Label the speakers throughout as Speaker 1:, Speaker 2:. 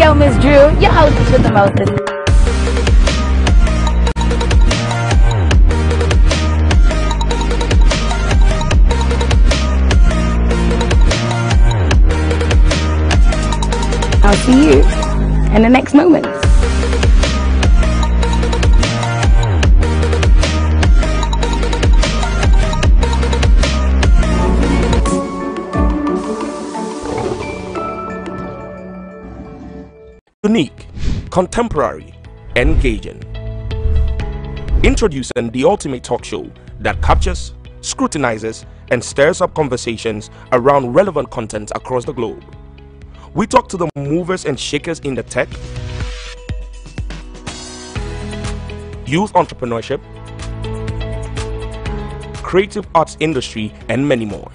Speaker 1: Girl, Miss Drew, your hostess with the mostest. I'll see you in the next moment.
Speaker 2: Unique, contemporary, engaging. Introducing the ultimate talk show that captures, scrutinizes, and stirs up conversations around relevant content across the globe. We talk to the movers and shakers in the tech, youth entrepreneurship, creative arts industry, and many more.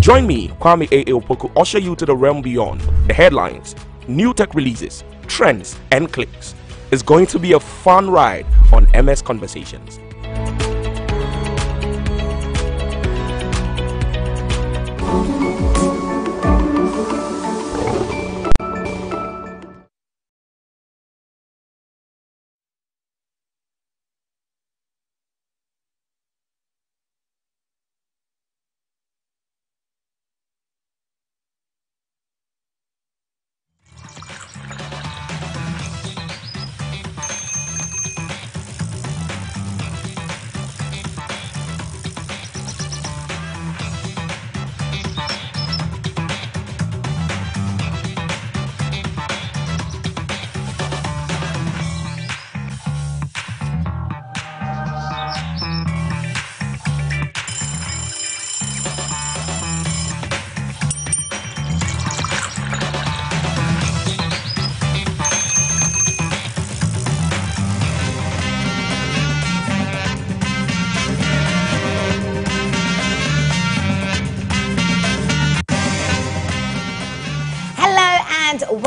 Speaker 2: Join me, Kwame A. Opoku, usher you to the realm beyond the headlines, new tech releases, trends, and clicks. It's going to be a fun ride on MS Conversations.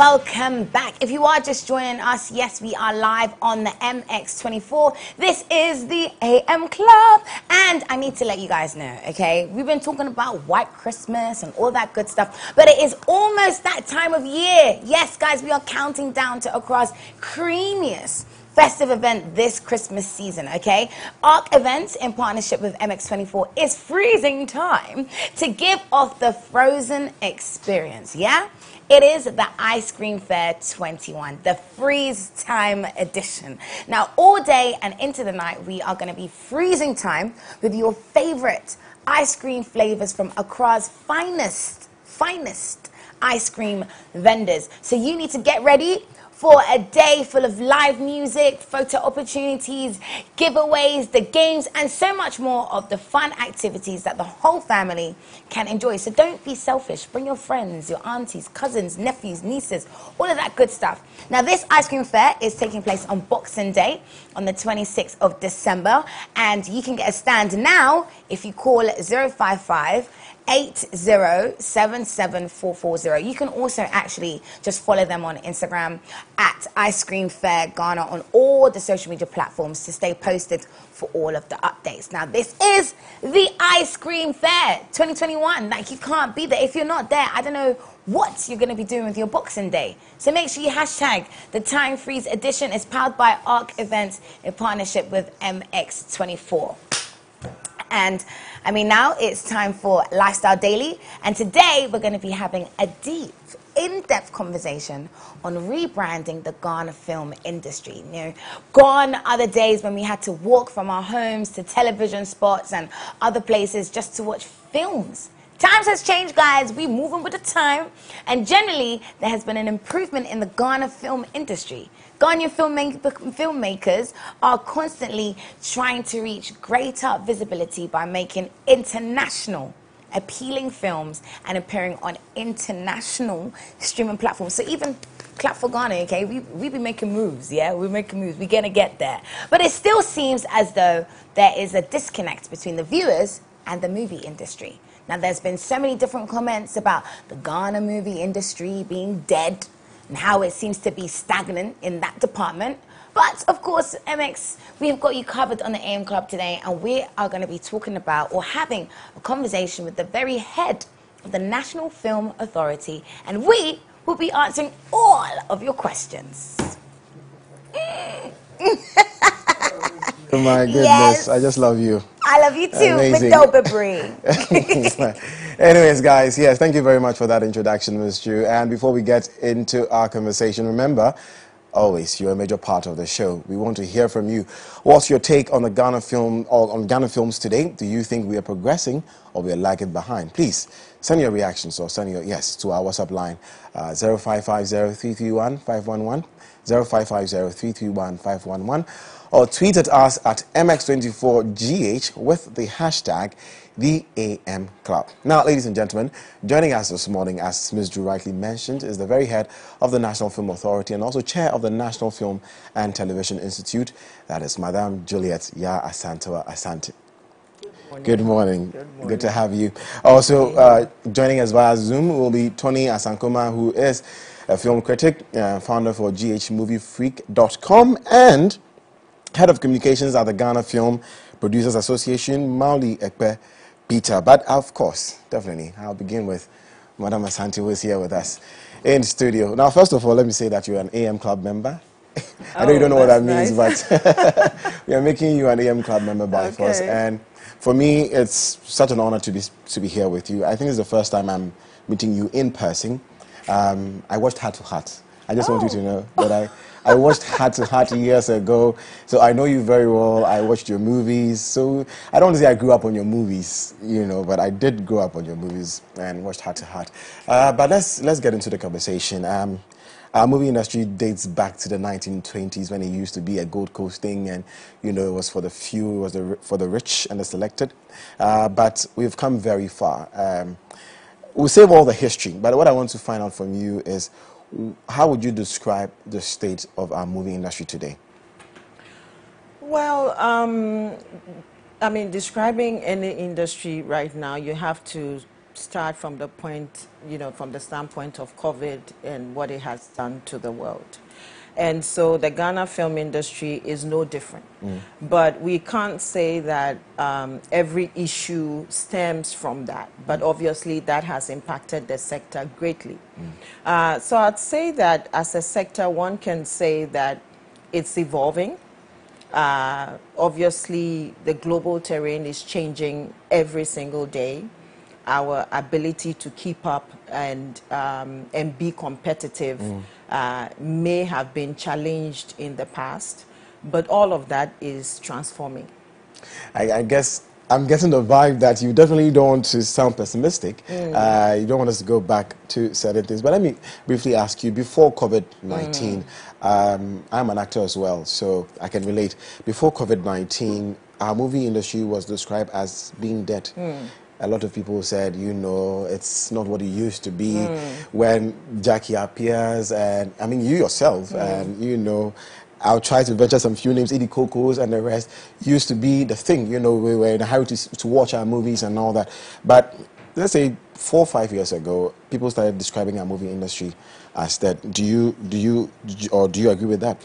Speaker 1: Welcome back. If you are just joining us, yes, we are live on the MX24. This is the AM Club, and I need to let you guys know, okay? We've been talking about White Christmas and all that good stuff, but it is almost that time of year. Yes, guys, we are counting down to Accra's creamiest festive event this Christmas season, okay? ARC Events, in partnership with MX24, is freezing time to give off the frozen experience, yeah? It is the Ice Cream Fair 21, the freeze time edition. Now, all day and into the night, we are going to be freezing time with your favorite ice cream flavors from Accra's finest, finest ice cream vendors. So you need to get ready for a day full of live music, photo opportunities, giveaways, the games, and so much more of the fun activities that the whole family can enjoy. So don't be selfish. Bring your friends, your aunties, cousins, nephews, nieces, all of that good stuff. Now, this ice cream fair is taking place on Boxing Day on the 26th of December, and you can get a stand now if you call 055 8077440. You can also actually just follow them on Instagram at Ice Cream Fair Ghana on all the social media platforms to stay posted for all of the updates. Now, this is the Ice Cream Fair 2021. Like, you can't be there. If you're not there, I don't know what you're going to be doing with your Boxing Day. So make sure you hashtag the Time Freeze edition. It's powered by ARC Events in partnership with MX24. And I mean, now it's time for Lifestyle Daily. And today we're going to be having a deep, in depth conversation on rebranding the Ghana film industry. You know, gone are the days when we had to walk from our homes to television spots and other places just to watch films. Times has changed, guys. We're moving with the time. And generally, there has been an improvement in the Ghana film industry. Ghanaian filmmakers are constantly trying to reach greater visibility by making international appealing films and appearing on international streaming platforms. So even clap for Ghana, okay? We we be making moves, yeah? We're making moves. We're gonna get there. But it still seems as though there is a disconnect between the viewers and the movie industry. Now, there's been so many different comments about the Ghana movie industry being dead and how it seems to be stagnant in that department. But of course, MX, we have got you covered on the AM Club today, and we are going to be talking about or having a conversation with the very head of the National Film Authority. And we will be answering all of your questions.
Speaker 3: Oh my goodness,
Speaker 1: Yes.
Speaker 3: I just love you.
Speaker 1: I love you too,
Speaker 3: Amazing. Anyways, guys, yes, thank you very much for that introduction, Ms. Drew. And before we get into our conversation, remember, always you're a major part of the show. We want to hear from you. What's your take on the Ghana film or on Ghana films today? Do you think we are progressing or we are lagging behind? Please send your reactions or send your yes to our WhatsApp line uh, 0550-331-511, 0550-331-511, or tweet at us at MX24GH with the hashtag the AM Club. Now, ladies and gentlemen, joining us this morning, as Ms. Drew rightly mentioned, is the very head of the National Film Authority and also chair of the National Film and Television Institute. That is Madame Juliet Yaa Asantewa Asante. Good morning. Good to have you. Also, uh, joining us via Zoom will be Tony Asankomah, who is a film critic, uh, founder for GHMovieFreak.com, and head of communications at the Ghana Film Producers Association, Mauli Ekpe Peter. But of course, definitely, I'll begin with Madam Asante, who is here with us in studio. Now, first of all, let me say that you're an AM Club member. I know you
Speaker 4: Oh,
Speaker 3: don't know what that means,
Speaker 4: nice.
Speaker 3: but we are making you an AM Club member by force. And for me, it's such an honor to be, to be here with you. I think it's the first time I'm meeting you in person. Um, I watched Heart to Heart. I just want you to know that I, I watched Heart to Heart years ago, so I know you very well. I watched your movies, so I don't want to say I grew up on your movies, you know, but I did grow up on your movies and watched Heart to Heart. Uh, but let's let's get into the conversation. Um, our movie industry dates back to the 1920s when it used to be a Gold Coast thing, and you know it was for the few, it was the, for the rich and the selected. Uh, but we've come very far. Um, we'll save all the history, but what I want to find out from you is how would you describe the state of our movie industry today?
Speaker 4: Well, um, I mean, describing any industry right now, you have to start from the point, you know, from the standpoint of COVID and what it has done to the world. And so the Ghana film industry is no different. But we can't say that um, every issue stems from that. But obviously, that has impacted the sector greatly. Uh, so I'd say that as a sector, one can say that it's evolving. Uh, obviously, the global terrain is changing every single day. Our ability to keep up and, um, and be competitive uh, may have been challenged in the past, but all of that is transforming.
Speaker 3: I, I guess I'm getting the vibe that you definitely don't want to sound pessimistic. Uh, you don't want us to go back to certain things. But let me briefly ask you before COVID 19, um, I'm an actor as well, so I can relate. Before COVID 19, our movie industry was described as being dead. A lot of people said, you know, it's not what it used to be. Hmm. When Jackie Appiah, and I mean, you yourself, hmm. and you know, I'll try to venture some few names, Eddie Cocos and the rest, used to be the thing. You know, we were in a hurry to, to watch our movies and all that. But let's say four or five years ago, people started describing our movie industry as you, do you, do you- or do you agree with that?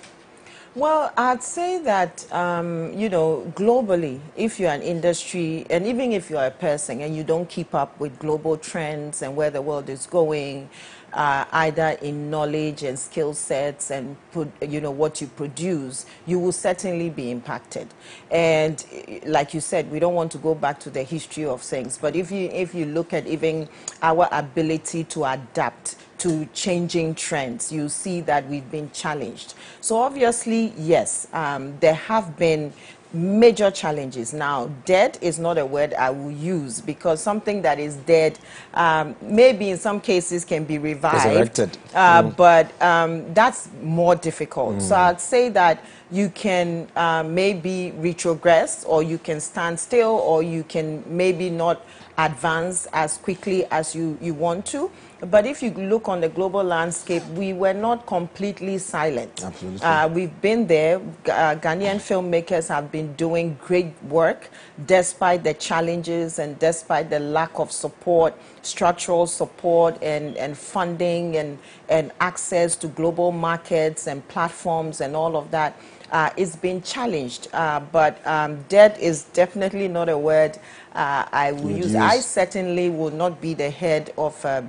Speaker 4: Well, I'd say that, um, you know, globally, if you're an industry, and even if you're a person and you don't keep up with global trends and where the world is going, uh, either in knowledge and skill sets and, put, you know, what you produce, you will certainly be impacted. And like you said, we don't want to go back to the history of things, but if you, if you look at even our ability to adapt to changing trends, you see that we've been challenged. So obviously, yes, um, there have been major challenges. Now, dead is not a word I will use because something that is dead, um, maybe in some cases can be revived. Uh, But um, that's more difficult. So I'd say that you can uh, maybe retrogress or you can stand still or you can maybe not advance as quickly as you, you want to. But if you look on the global landscape, we were not completely silent.
Speaker 3: Absolutely.
Speaker 4: Uh, we've been there. Uh, Ghanaian filmmakers have been doing great work despite the challenges and despite the lack of support, structural support and, and funding and, and access to global markets and platforms and all of that. Uh, it's been challenged, uh, but um, dead is definitely not a word uh, I will use.
Speaker 3: use.
Speaker 4: I certainly will not be the head of. Uh,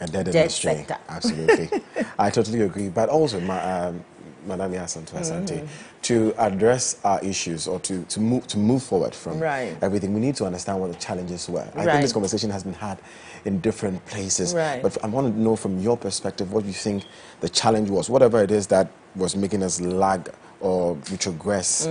Speaker 3: a dead,
Speaker 4: Dead
Speaker 3: industry.
Speaker 4: sector.
Speaker 3: Absolutely. I totally agree. But also, ma- um, Madam Yasanto Asante,
Speaker 4: Mm-hmm.
Speaker 3: to address our issues or to, to, move, to move forward from
Speaker 4: Right.
Speaker 3: everything, we need to understand what the challenges were. I think this conversation has been had in different places.
Speaker 4: Right.
Speaker 3: But I want to know from your perspective what you think the challenge was, whatever it is that was making us lag or retrogress.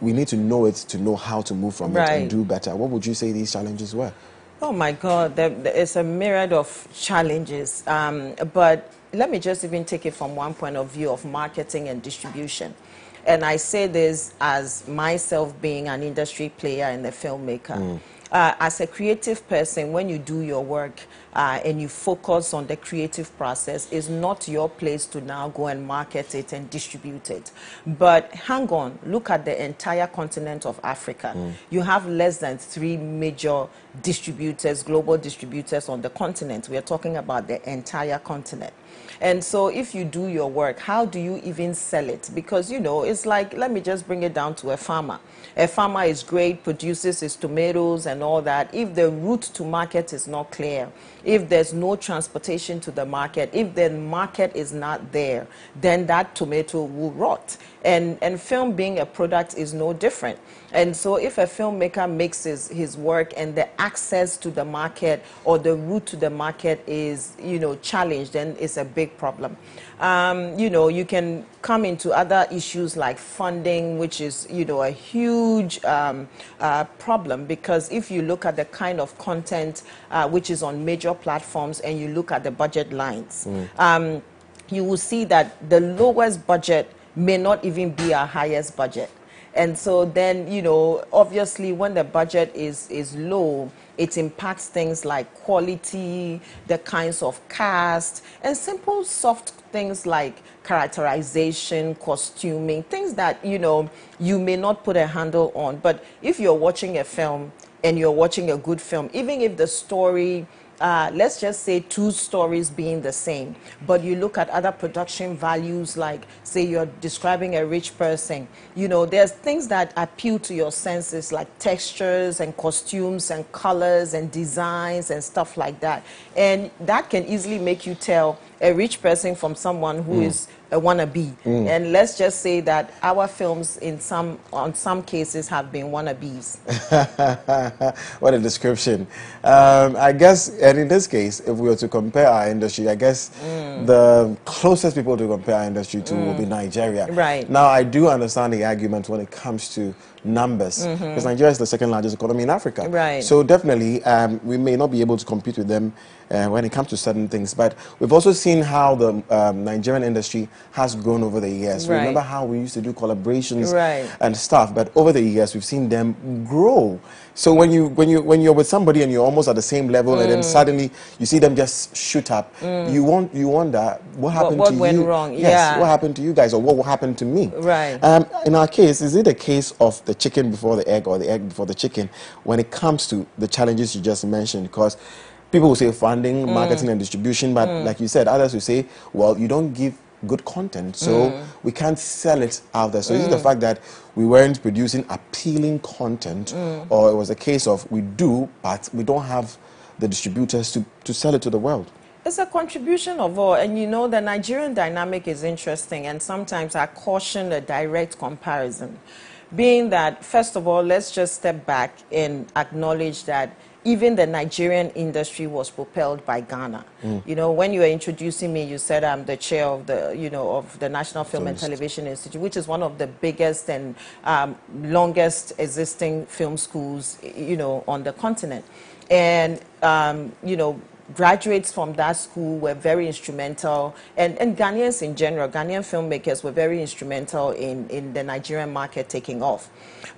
Speaker 3: We need to know it to know how to move from it. And do better. What would you say these challenges were?
Speaker 4: Oh my God, there, there is a myriad of challenges. Um, but let me just even take it from one point of view of marketing and distribution. And I say this as myself being an industry player and a filmmaker. Mm. Uh, as a creative person, when you do your work uh, and you focus on the creative process, it's not your place to now go and market it and distribute it. But hang on, look at the entire continent of Africa. You have less than three major distributors, global distributors on the continent. We are talking about the entire continent. And so, if you do your work, how do you even sell it? Because, you know, it's like, let me just bring it down to a farmer. A farmer is great, produces his tomatoes and all that. If the route to market is not clear, if there's no transportation to the market, if the market is not there, then that tomato will rot. And, and film being a product is no different. And so, if a filmmaker makes his, his work and the access to the market or the route to the market is, you know, challenged, then it's a big problem. Um, you know, you can come into other issues like funding, which is, you know, a huge um, uh, problem because if you look at the kind of content uh, which is on major platforms and you look at the budget lines, um, you will see that the lowest budget may not even be our highest budget. And so then, you know, obviously when the budget is, is low, it impacts things like quality, the kinds of cast, and simple soft things like characterization, costuming, things that, you know, you may not put a handle on. But if you're watching a film and you're watching a good film, even if the story uh, let's just say two stories being the same, but you look at other production values, like say you're describing a rich person, you know, there's things that appeal to your senses, like textures and costumes and colors and designs and stuff like that. And that can easily make you tell a rich person from someone who is a wannabe. And let's just say that our films, in some, on some cases, have been wannabes.
Speaker 3: what a description. Um, I guess, and in this case, if we were to compare our industry, I guess
Speaker 4: Mm.
Speaker 3: the closest people to compare our industry to will be Nigeria.
Speaker 4: Right.
Speaker 3: Now, I do understand the argument when it comes to numbers, because Nigeria is the second largest economy in Africa.
Speaker 4: Right.
Speaker 3: So definitely, um, we may not be able to compete with them uh, when it comes to certain things. But we've also seen how the um, Nigerian industry has grown over the years.
Speaker 4: Right.
Speaker 3: Remember how we used to do collaborations
Speaker 4: Right.
Speaker 3: and stuff. But over the years, we've seen them grow. So when you when you when you're with somebody and you're almost at the same level, and
Speaker 4: Mm.
Speaker 3: then suddenly you see them just shoot up, you want you wonder what happened
Speaker 4: what
Speaker 3: to
Speaker 4: went
Speaker 3: you?
Speaker 4: wrong?
Speaker 3: Yes,
Speaker 4: Yeah.
Speaker 3: what happened to you guys, or what will happen to me?
Speaker 4: Right.
Speaker 3: Um, in our case, is it a case of the chicken before the egg, or the egg before the chicken, when it comes to the challenges you just mentioned? Because people will say funding,
Speaker 4: Mm.
Speaker 3: marketing, and distribution, but like you said, others will say, well, you don't give good content, so
Speaker 4: Mm.
Speaker 3: we can't sell it out there. So is it the fact that we weren't producing appealing content,
Speaker 4: Mm.
Speaker 3: or it was a case of we do, but we don't have the distributors to, to sell it to the world?
Speaker 4: It's a contribution of all. And you know, the Nigerian dynamic is interesting, and sometimes I caution a direct comparison. Being that, first of all, let's just step back and acknowledge that even the Nigerian industry was propelled by Ghana. You know, when you were introducing me, you said I'm the chair of the, you know, of the National Film and Television Institute, which is one of the biggest and um, longest existing film schools, you know, on the continent. And, um, you know, graduates from that school were very instrumental, and, and Ghanaians in general, Ghanaian filmmakers were very instrumental in, in the Nigerian market taking off.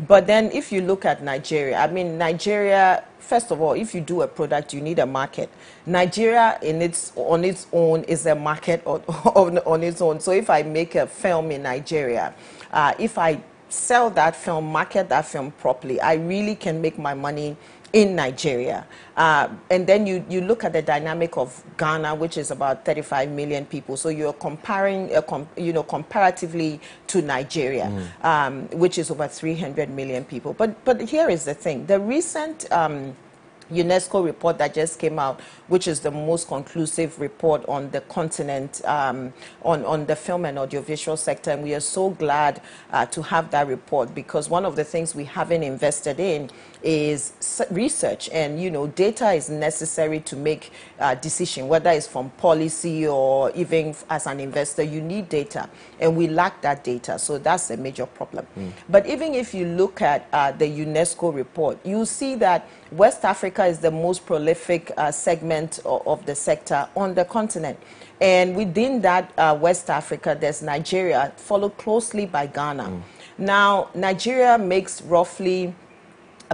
Speaker 4: But then, if you look at Nigeria, I mean, Nigeria, first of all, if you do a product, you need a market. Nigeria, in its, on its own, is a market on, on, on its own. So, if I make a film in Nigeria, uh, if I sell that film, market that film properly, I really can make my money in Nigeria. Uh, and then you, you look at the dynamic of Ghana, which is about 35 million people. So you're comparing, uh, com, you know, comparatively to Nigeria, um, which is over 300 million people. But, but here is the thing. The recent um, UNESCO report that just came out, which is the most conclusive report on the continent, um, on, on the film and audiovisual sector. And we are so glad uh, to have that report because one of the things we haven't invested in is research. And, you know, data is necessary to make uh, decision, whether it's from policy or even as an investor, you need data. And we lack that data. So that's a major problem. Mm. But even if you look at uh, the UNESCO report, you see that West Africa is the most prolific uh, segment of, of, the sector on the continent. And within that uh, West Africa, there's Nigeria, followed closely by Ghana. Mm. Now, Nigeria makes roughly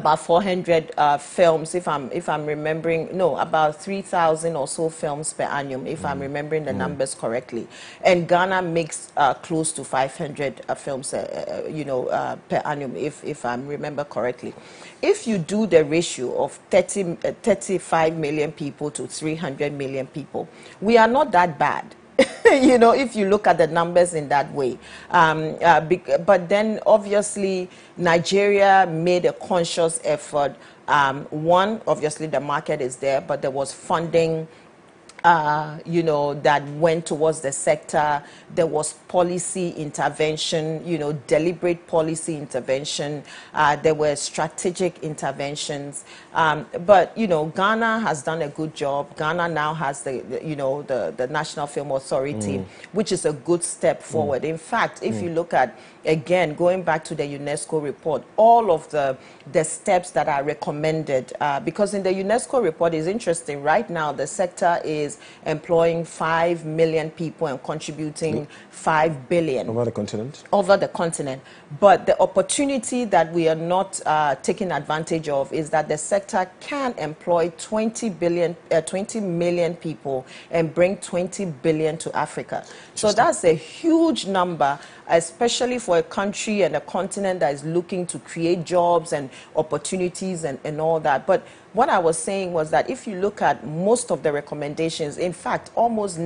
Speaker 4: about 400 uh, films, if I'm if I'm remembering. No, about 3,000 or so films per annum, if mm. I'm remembering the mm. numbers correctly. And Ghana makes uh, close to 500 uh, films, uh, uh, you know, uh, per annum, if if I remember correctly. If you do the ratio of 30, 35 million people to 300 million people, we are not that bad. you know, if you look at the numbers in that way. Um, uh, but then obviously Nigeria made a conscious effort. Um, one, obviously the market is there, but there was funding uh, you know, that went towards the sector. There was policy intervention, you know, deliberate policy intervention. Uh, there were strategic interventions. Um, but, you know, Ghana has done a good job. Ghana now has the, the you know, the, the National Film Authority, mm. which is a good step forward. Mm. In fact, if mm. you look at again, going back to the UNESCO report, all of the, the steps that are recommended, uh, because in the UNESCO report is interesting. Right now, the sector is employing 5 million people and contributing 5 billion.
Speaker 3: Over the continent?
Speaker 4: Over the continent. But the opportunity that we are not uh, taking advantage of is that the sector can employ 20 billion, uh, 20 million people and bring 20 billion to Africa. So that's a huge number especially for a country and a continent that is looking to create jobs and opportunities and, and all that. But what I was saying was that if you look at most of the recommendations, in fact, almost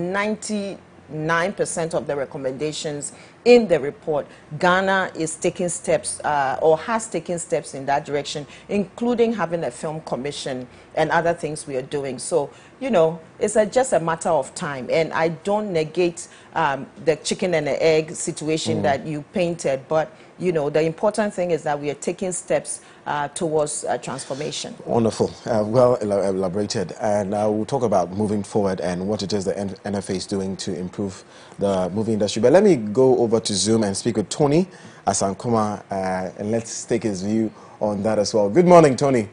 Speaker 4: 99% of the recommendations in the report, Ghana is taking steps uh, or has taken steps in that direction, including having a film commission and other things we are doing. So, you know, it's a, just a matter of time. And I don't negate um, the chicken and the egg situation mm. that you painted, but, you know, the important thing is that we are taking steps uh, towards uh, transformation.
Speaker 3: Wonderful. Uh, well elaborated. And uh, we'll talk about moving forward and what it is the NFA is doing to improve the movie industry. But let me go over to Zoom and speak with Tony Asankomah, uh, and let's take his view on that as well. Good morning, Tony.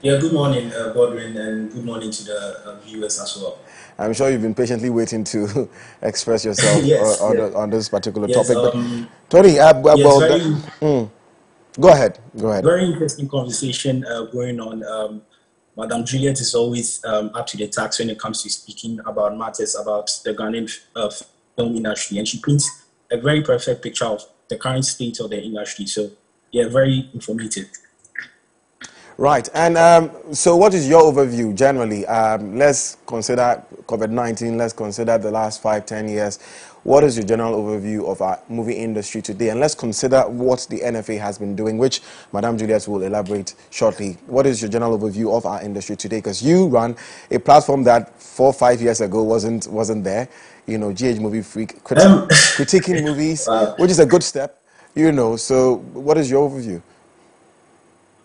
Speaker 5: Yeah, good morning, uh, Godwin, and good morning to the viewers as well.
Speaker 3: I'm sure you've been patiently waiting to express yourself
Speaker 5: yes,
Speaker 3: on,
Speaker 5: yeah.
Speaker 3: on, this particular yes, topic. Um, but Tony, uh, yes, well, very, mm, go ahead. Go ahead.
Speaker 5: Very interesting conversation uh, going on. Um, Madam Juliet is always um, up to the task when it comes to speaking about matters about the Ghanaian uh, film industry, and she paints a very perfect picture of the current state of the industry. So, yeah, very informative.
Speaker 3: Right, and um, so what is your overview generally? Um, let's consider COVID 19, let's consider the last five, ten years. What is your general overview of our movie industry today? And let's consider what the NFA has been doing, which Madame Juliet will elaborate shortly. What is your general overview of our industry today? Because you run a platform that four, five years ago wasn't, wasn't there. You know, GH Movie Freak, criti um, critiquing movies, wow. which is a good step. You know, so what is your overview?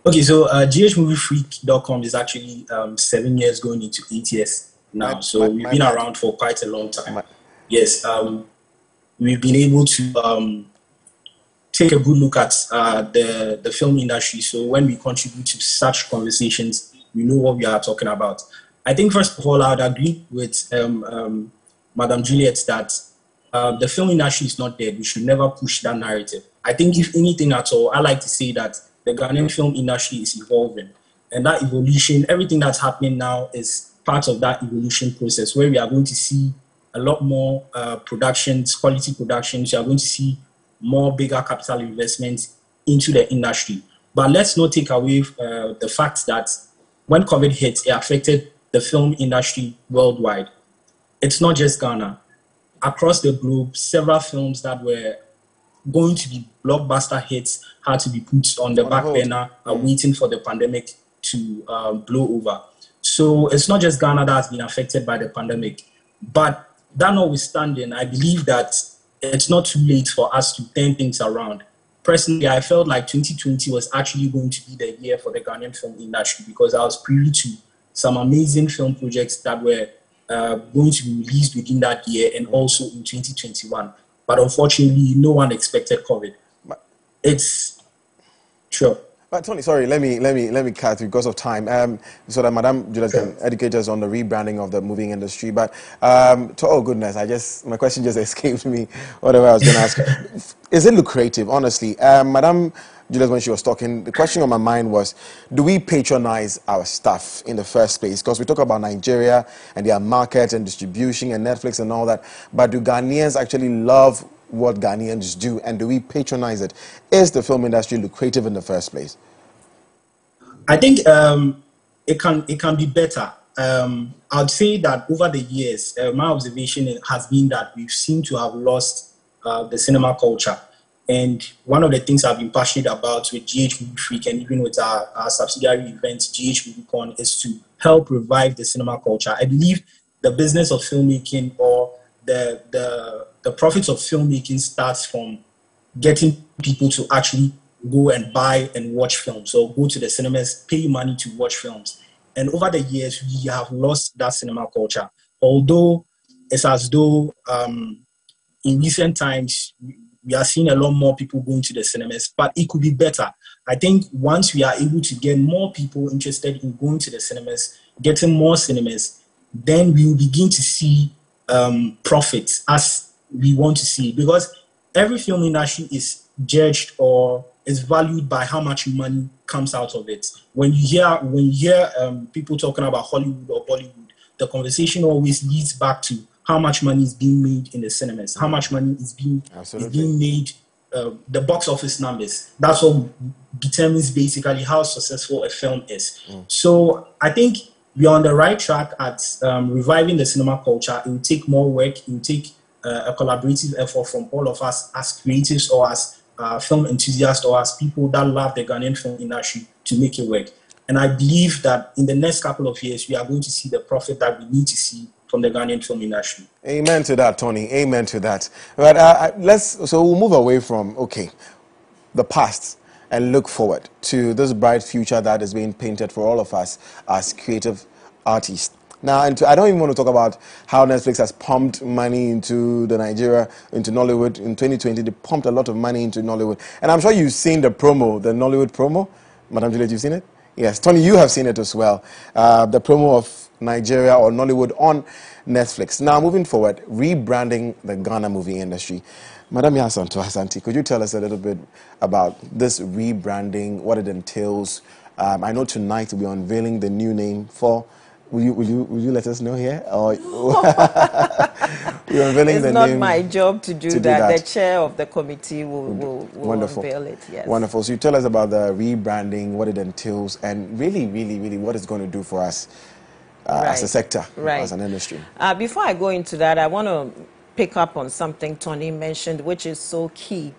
Speaker 5: Okay, so uh, ghmoviefreak.com is actually um, seven years going into eight years now. My, so my, we've my been around for quite a long time. yes, um, we've been able to um, take a good look at uh, the, the film industry. So when we contribute to such conversations, we know what we are talking about. I think, first of all, I would agree with um, um, Madam Juliet that uh, the film industry is not dead. We should never push that narrative. I think, if anything at all, I like to say that the Ghanaian film industry is evolving. And that evolution, everything that's happening now is part of that evolution process where we are going to see a lot more uh, productions, quality productions. You are going to see more bigger capital investments into the industry. But let's not take away uh, the fact that when COVID hit, it affected the film industry worldwide. It's not just Ghana. Across the globe, several films that were going to be blockbuster hits had to be put on the on back hold. burner, uh, waiting for the pandemic to um, blow over. So it's not just Ghana that has been affected by the pandemic. But that notwithstanding, I believe that it's not too late for us to turn things around. Personally, I felt like 2020 was actually going to be the year for the Ghanaian film industry because I was privy to some amazing film projects that were uh, going to be released within that year and also in 2021. But unfortunately, no one expected COVID. It's sure.
Speaker 3: But Tony, sorry, let me let me let me cut because of time, um, so that Madam Juliet can educate us on the rebranding of the moving industry. But um, to oh goodness, I just my question just escaped me. Whatever I was going to ask, is it lucrative? Honestly, um, Madam Juliet, when she was talking, the question on my mind was, do we patronize our stuff in the first place? Because we talk about Nigeria and their market and distribution and Netflix and all that, but do Ghanaians actually love what Ghanaians do and do we patronize it? Is the film industry lucrative in the first place?
Speaker 5: I think um, it can it can be better. Um, I'd say that over the years, uh, my observation has been that we seem to have lost uh, the cinema culture. And one of the things I've been passionate about with GH Movie Freak and even with our, our subsidiary event, GH MovieCon, is to help revive the cinema culture. I believe the business of filmmaking or the, the the profits of filmmaking starts from getting people to actually go and buy and watch films or go to the cinemas, pay money to watch films. And over the years, we have lost that cinema culture. Although it's as though um, in recent times, we are seeing a lot more people going to the cinemas, but it could be better. I think once we are able to get more people interested in going to the cinemas, getting more cinemas, then we will begin to see um, profits as we want to see because every film industry is judged or is valued by how much money comes out of it. When you hear when you hear um, people talking about Hollywood or Bollywood, the conversation always leads back to how much money is being made in the cinemas, how much money is being is being made, uh, the box office numbers. That's what determines basically how successful a film is. Mm. So I think we are on the right track at um, reviving the cinema culture. It will take more work. It will take uh, a collaborative effort from all of us as creatives or as uh, film enthusiasts or as people that love the Ghanaian film industry to make it work. And I believe that in the next couple of years, we are going to see the profit that we need to see from the Ghanaian film industry.
Speaker 3: Amen to that, Tony. Amen to that. But uh, let's so we'll move away from okay, the past and look forward to this bright future that is being painted for all of us as creative artists. Now, and I don't even want to talk about how Netflix has pumped money into the Nigeria, into Nollywood. In 2020, they pumped a lot of money into Nollywood. And I'm sure you've seen the promo, the Nollywood promo. Madam Juliet, you've seen it? Yes. Tony, you have seen it as well. Uh, the promo of Nigeria or Nollywood on Netflix. Now, moving forward, rebranding the Ghana movie industry. Madam Yasanto Asante, could you tell us a little bit about this rebranding, what it entails? Um, I know tonight we're unveiling the new name for Will you, will you, will you let us know here? Or
Speaker 4: you're unveiling it's the not my job to do, to that. do that. The chair of the committee will, will, will
Speaker 3: Wonderful.
Speaker 4: unveil it. Yes.
Speaker 3: Wonderful. So you tell us about the rebranding, what it entails, and really, really, really what it's going to do for us uh, right. as a sector, right. as an industry.
Speaker 4: Uh, before I go into that, I want to pick up on something Tony mentioned, which is so key.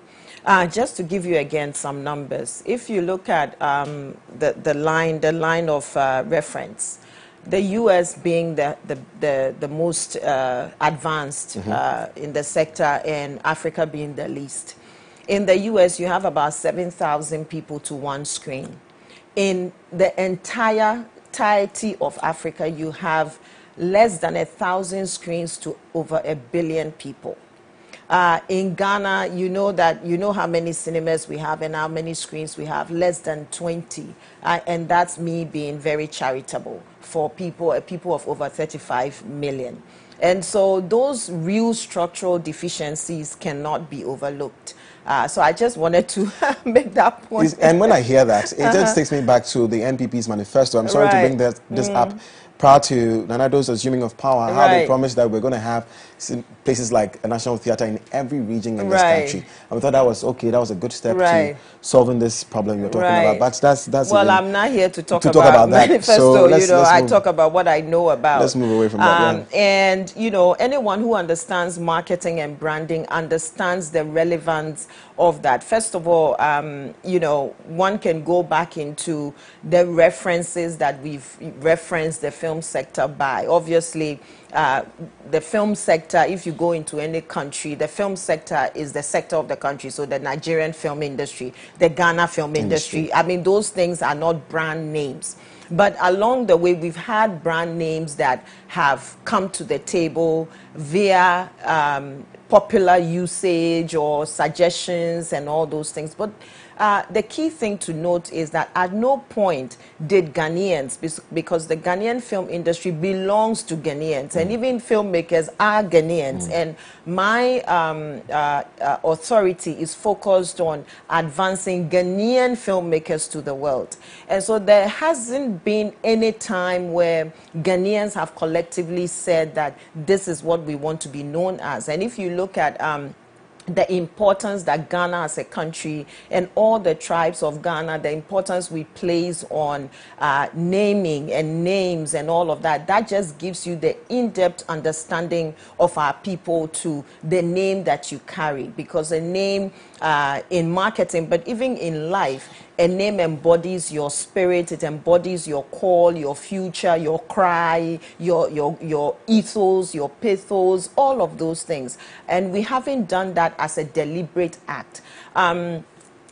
Speaker 4: Uh, just to give you again some numbers, if you look at um, the, the line, the line of uh, reference, the U.S. being the, the, the, the most uh, advanced mm -hmm. uh, in the sector and Africa being the least. In the U.S., you have about 7,000 people to one screen. In the entire entirety of Africa, you have less than a thousand screens to over a billion people. Uh, in Ghana, you know that you know how many cinemas we have and how many screens we have, less than 20. Uh, and that's me being very charitable for people, uh, people of over 35 million. And so those real structural deficiencies cannot be overlooked. Uh, so I just wanted to make that point.
Speaker 3: And when I hear that, it uh -huh. just takes me back to the NPP's manifesto. I'm sorry right. to bring that, this mm. up. prior to Nana Addo's assuming of power, how they promised that we're going to have places like a national theater in every region in right. this country. And we thought that was okay, that was a good step right. to solving this problem you're talking right. about. But that's that's
Speaker 4: well, I'm not here to talk, to about, talk about that. manifesto. So you know, I talk about what I know about.
Speaker 3: Let's move away from that. Um,
Speaker 4: yeah. And you know, anyone who understands marketing and branding understands the relevance of that. First of all, um, you know, one can go back into the references that we've referenced the film sector by. Obviously, uh, the film sector, if you go into any country, the film sector is the sector of the country. So the Nigerian film industry, the Ghana film industry. industry. I mean, those things are not brand names. But along the way, we've had brand names that have come to the table via um, popular usage or suggestions and all those things. But uh, the key thing to note is that at no point did Ghanaians, because the Ghanaian film industry belongs to Ghanaians, mm. and even filmmakers are Ghanaians. Mm. And my um, uh, uh, authority is focused on advancing Ghanaian filmmakers to the world. And so there hasn't been any time where Ghanaians have collectively said that this is what we want to be known as. And if you look at um, the importance that Ghana as a country and all the tribes of Ghana, the importance we place on uh, naming and names and all of that, that just gives you the in-depth understanding of our people to the name that you carry. Because a name uh, in marketing, but even in life, a name embodies your spirit, it embodies your call, your future, your cry, your, your, your ethos, your pathos, all of those things. And we haven't done that as a deliberate act. Um,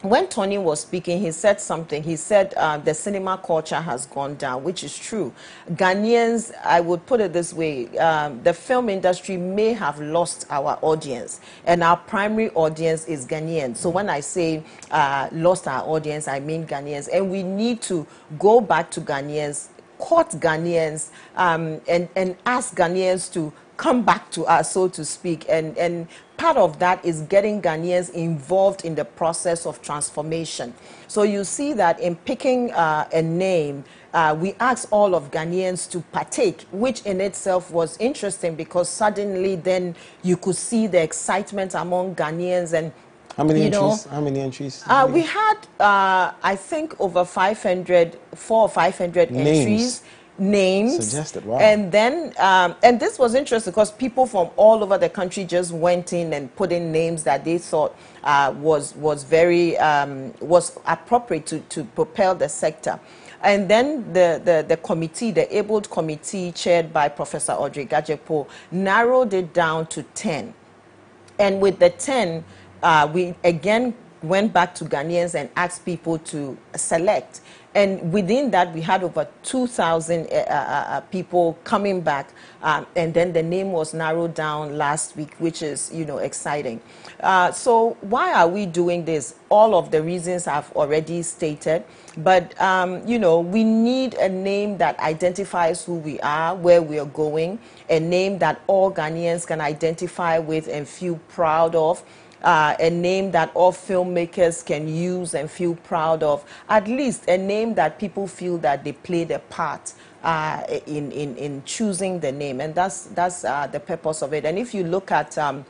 Speaker 4: when Tony was speaking, he said something. He said uh, the cinema culture has gone down, which is true. Ghanaians, I would put it this way, um, the film industry may have lost our audience, and our primary audience is Ghanaians. So when I say uh, lost our audience, I mean Ghanaians, and we need to go back to Ghanaians, court Ghanaians, um, and, and ask Ghanaians to come back to us, so to speak, and, and part of that is getting Ghanaians involved in the process of transformation. So you see that in picking uh, a name, uh, we asked all of Ghanaians to partake, which in itself was interesting because suddenly then you could see the excitement among Ghanaians and
Speaker 3: how many entries? Know, How many entries?
Speaker 4: Uh, we had, uh, I think, over 500, four or 500 Names. entries names.
Speaker 3: Suggested, wow.
Speaker 4: And then, um, and this was interesting because people from all over the country just went in and put in names that they thought uh, was was very um, was appropriate to to propel the sector. And then the, the, the, committee, the abled committee chaired by Professor Audrey Gadzekpo, narrowed it down to 10. And with the 10, uh, we again went back to Ghanaians and asked people to select. And within that, we had over 2,000 uh, uh, uh, people coming back. Um, and then the name was narrowed down last week, which is, you know, exciting. Uh, so why are we doing this? All of the reasons I've already stated. But, um, you know, we need a name that identifies who we are, where we are going, a name that all Ghanaians can identify with and feel proud of uh, a name that all filmmakers can use and feel proud of, at least a name that people feel that they played a part uh, in, in, in choosing the name. And that's, that's uh, the purpose of it. And if you look at um,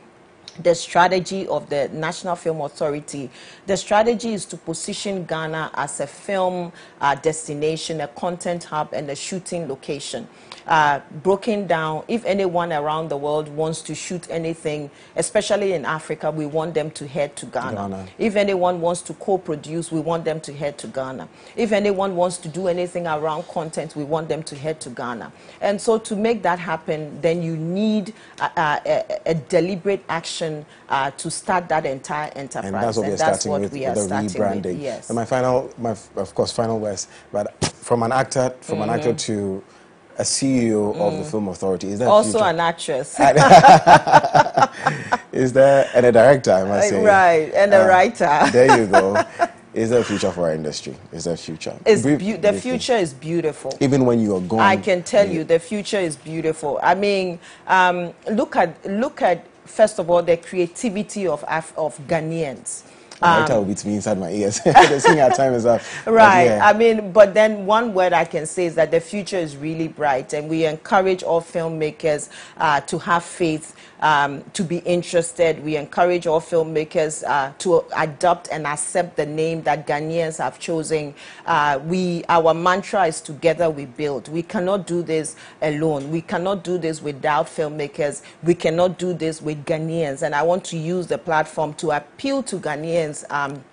Speaker 4: the strategy of the National Film Authority. The strategy is to position Ghana as a film uh, destination, a content hub, and a shooting location uh, broken down. If anyone around the world wants to shoot anything, especially in Africa, we want them to head to Ghana. Ghana. If anyone wants to co-produce, we want them to head to Ghana. If anyone wants to do anything around content, we want them to head to Ghana. And so to make that happen, then you need a, a, a deliberate action uh, to start that entire enterprise.
Speaker 3: And that's what we are starting with, we are the rebranding. With, yes. And my final, my, of course, final words, but from an actor, from mm an actor to a CEO mm. of the mm. Film Authority. Is that
Speaker 4: also an actress?
Speaker 3: is there and a director? I must say.
Speaker 4: Right, and a uh, writer.
Speaker 3: there you go. Is there a future for our industry? Is there a future?
Speaker 4: It's the future is beautiful.
Speaker 3: Even when you are gone.
Speaker 4: I can tell you, the future is beautiful. I mean, um, look at look at first of all the creativity of Af- of Ghanaians.
Speaker 3: Um, right will beat me inside my ears. the singing time is up.
Speaker 4: Right. Yeah. I mean, but then one word I can say is that the future is really bright, and we encourage all filmmakers uh, to have faith, um, to be interested. We encourage all filmmakers uh, to adopt and accept the name that Ghanaians have chosen. Uh, we, our mantra is together we build. We cannot do this alone. We cannot do this without filmmakers. We cannot do this with Ghanaians. And I want to use the platform to appeal to Ghanaians um,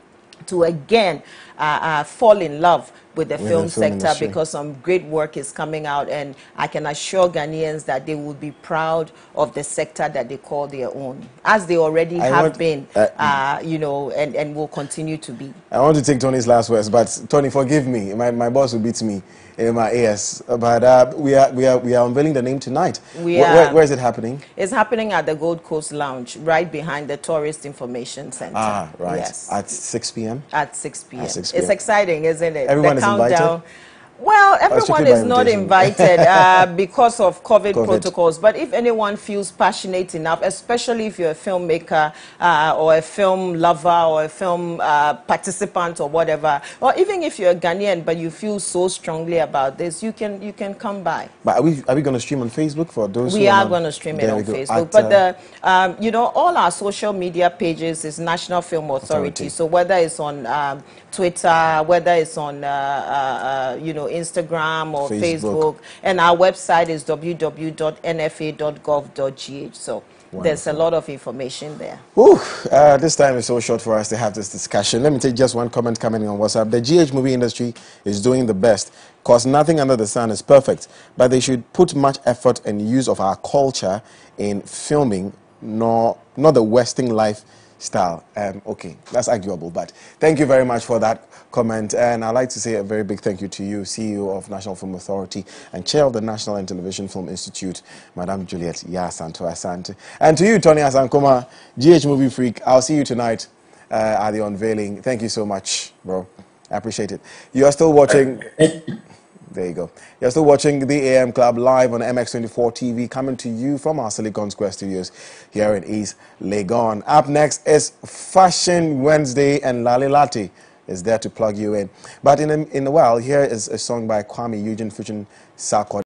Speaker 4: to again uh, uh, fall in love with the, with film, the film, sector industry. because some great work is coming out and I can assure Ghanaians that they will be proud of the sector that they call their own as they already I have want, been uh, uh, you know and, and will continue to be.
Speaker 3: I want to take Tony's last words but Tony forgive me my, my boss will beat me in my ears. But uh, we, are, we, are, we are unveiling the name tonight. We where, where, where is it happening?
Speaker 4: It's happening at the Gold Coast Lounge, right behind the Tourist Information Center.
Speaker 3: Ah, right. Yes. At 6 p.m.?
Speaker 4: At 6 p.m. 6 p.m. It's exciting, isn't it?
Speaker 3: Everyone the is countdown. invited?
Speaker 4: Well, everyone is not invited uh, because of COVID, COVID, protocols. But if anyone feels passionate enough, especially if you're a filmmaker uh, or a film lover or a film uh, participant or whatever, or even if you're a Ghanaian but you feel so strongly about this, you can you can come by.
Speaker 3: But are we are we going to stream on Facebook for those?
Speaker 4: We are going to stream it on Facebook. At, but the um, you know all our social media pages is National Film Authority. Authority. So whether it's on um, Twitter, whether it's on uh, uh, uh, you know Instagram or Facebook. Facebook. and our website is www.nfa.gov.gh. So. Wonderful. There's a lot of information there.
Speaker 3: Ooh, uh, this time is so short for us to have this discussion. Let me take just one comment coming on WhatsApp. The GH movie industry is doing the best because nothing under the sun is perfect, but they should put much effort and use of our culture in filming, nor, not the Western life style. Um, okay, that's arguable, but thank you very much for that comment. And I'd like to say a very big thank you to you, CEO of National Film Authority and Chair of the National and Television Film Institute, Madame Juliet Yaa Asantewa Asante. And to you, Tony Asankomah, GH Movie Freak, I'll see you tonight uh, at the unveiling. Thank you so much, bro. I appreciate it. You are still watching. There you go. You're still watching the AM Club live on MX24 TV, coming to you from our Silicon Square studios here in East Legon. Up next is Fashion Wednesday, and Lale Latte is there to plug you in. But in a, in a while, here is a song by Kwame Eugene Fusion Sarkodie.